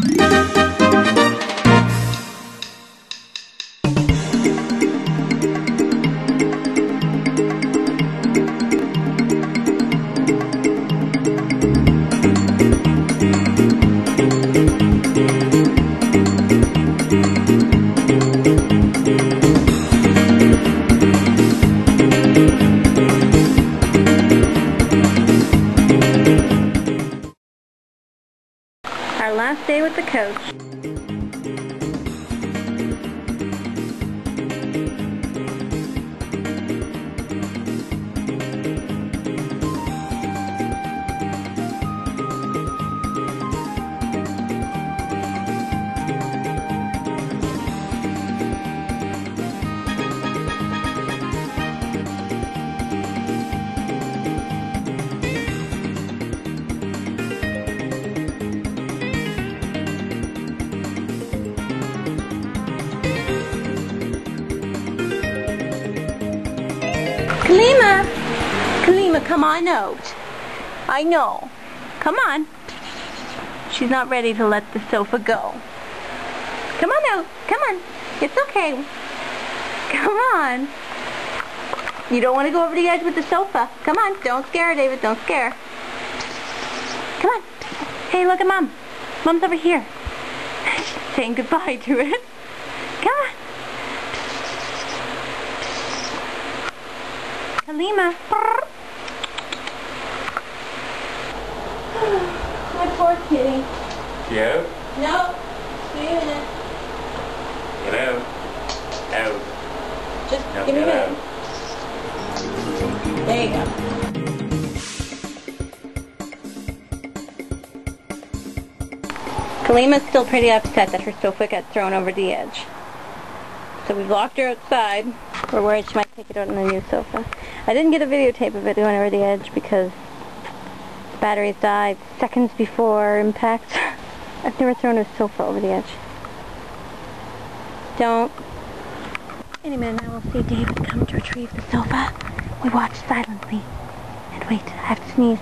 Our last day with the coach. Kalima! Kalima, come on out. I know. Come on. She's not ready to let the sofa go. Come on out. Come on. It's okay. Come on. You don't want to go over the edge with the sofa. Come on. Don't scare her, David. Don't scare. Come on. Hey, look at Mom. Mom's over here. Saying goodbye to it. Come on. Kalima. My poor kitty. Yeah? No, stay in it. Get out. Out. Just No, give me a get minute. There you go. Kalima's still pretty upset that her sofa got thrown over the edge. So we've locked her outside. We're worried she might take it out on the new sofa. I didn't get a videotape of it going over the edge because batteries died seconds before impact. I've never thrown a sofa over the edge. Don't. Any minute now we'll see David come to retrieve the sofa. We watch silently. And wait, I have to sneeze.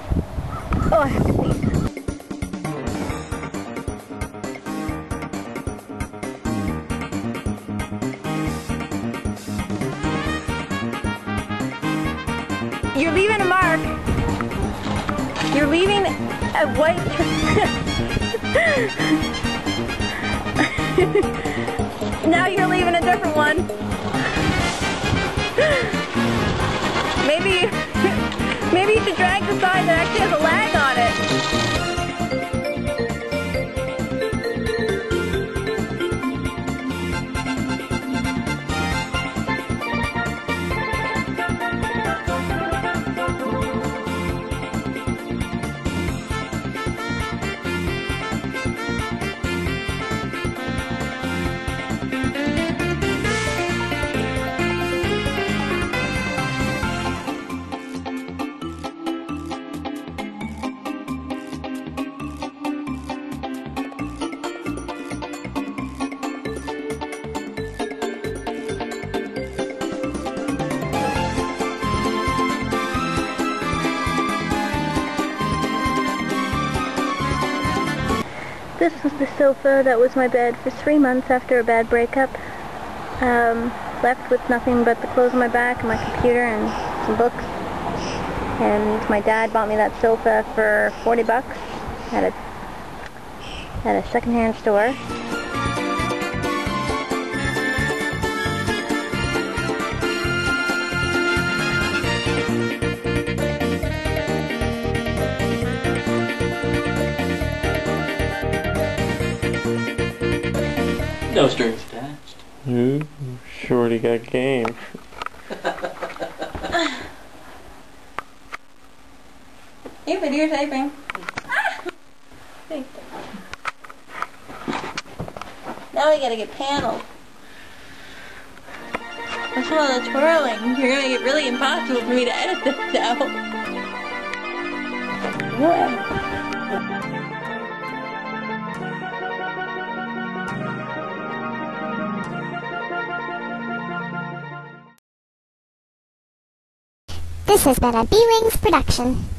Oh, I have to sneeze. You're leaving a mark. You're leaving a white. now you're leaving a different one. Maybe, maybe you should drag the side This was the sofa that was my bed for three months after a bad breakup. Um, left with nothing but the clothes on my back and my computer and some books. And my dad bought me that sofa for 40 bucks at a at a secondhand store. No strings attached. Ooh, Shorty got game. You videotaping? Ah! Thank you. Now we gotta get panels. What's all the twirling? You're gonna make it really impossible for me to edit this out. What? This has been a B-Wings production.